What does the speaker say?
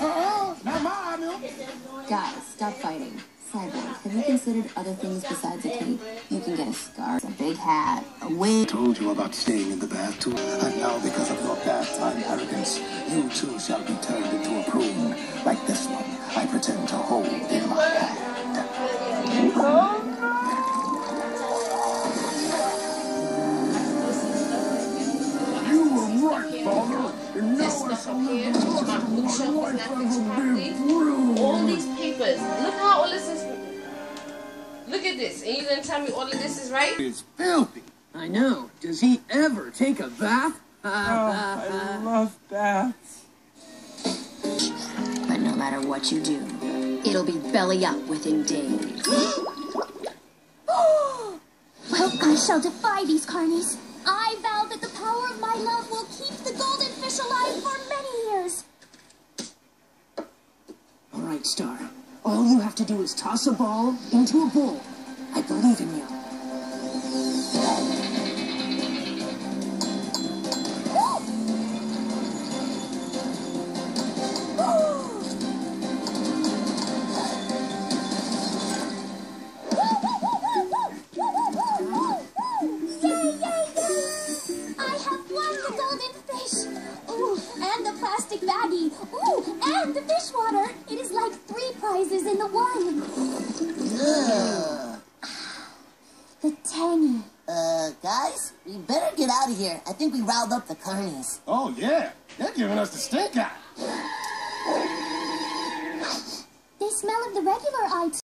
My. Guys, stop fighting. Cyborg, have you considered other things besides a cape? You can get a scarf, a big hat, a wig. told you about staying in the bath too. And now because of your bath time arrogance, you too shall be turned into This stuff up here, my bookshelf is life nothing as to a have big with. prune. All these papers. Look how all this is. Look at this. And you're gonna tell me all of this is right? It's filthy. I know. Does he ever take a bath? Oh, I love baths. But no matter what you do, it'll be belly up within days. Well, I shall defy these carnies. I vow that the power of my love will alive for many years. All right, Star. All you have to do is toss a ball into a bowl. I believe in you. Plastic baggie! Ooh, and the fish water! It is like three prizes in the one! The tangy. Uh, guys, we better get out of here. I think we riled up the carnies. Oh, yeah. They're giving us the stink eye. They smell of the regular eye